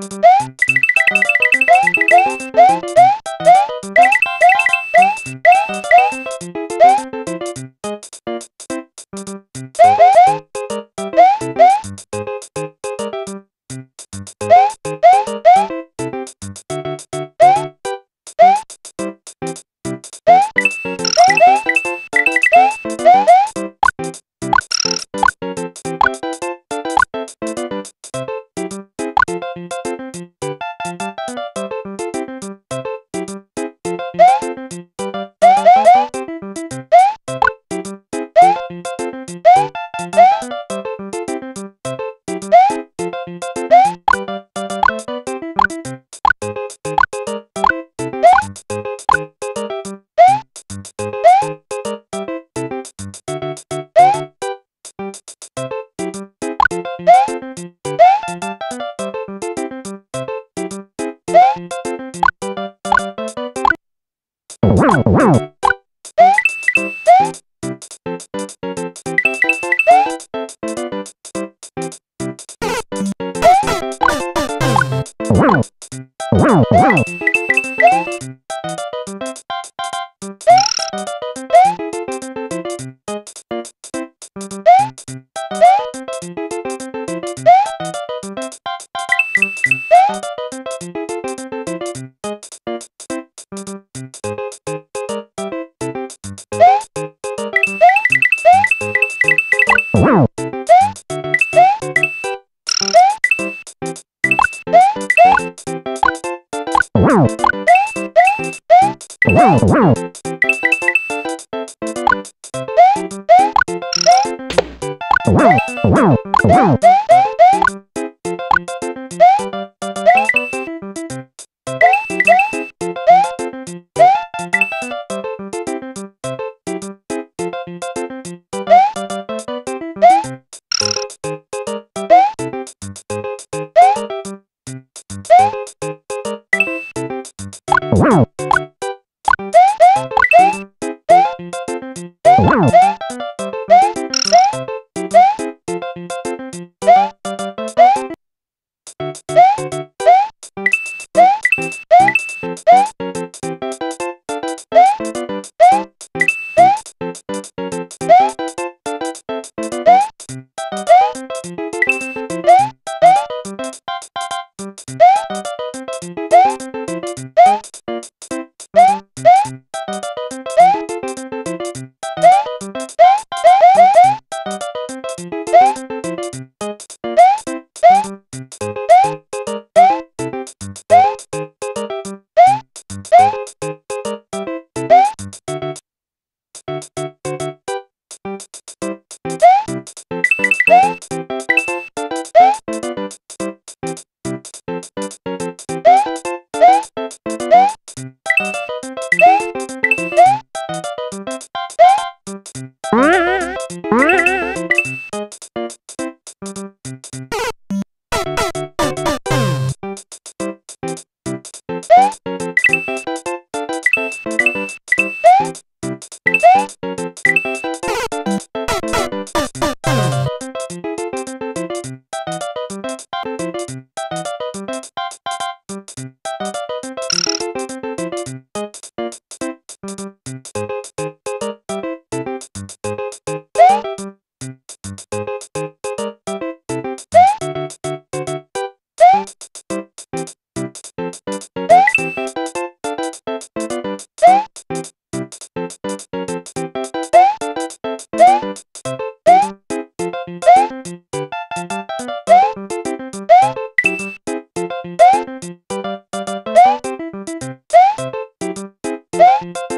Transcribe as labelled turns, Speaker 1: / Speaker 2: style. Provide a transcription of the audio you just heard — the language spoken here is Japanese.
Speaker 1: Thank you. Wow. Music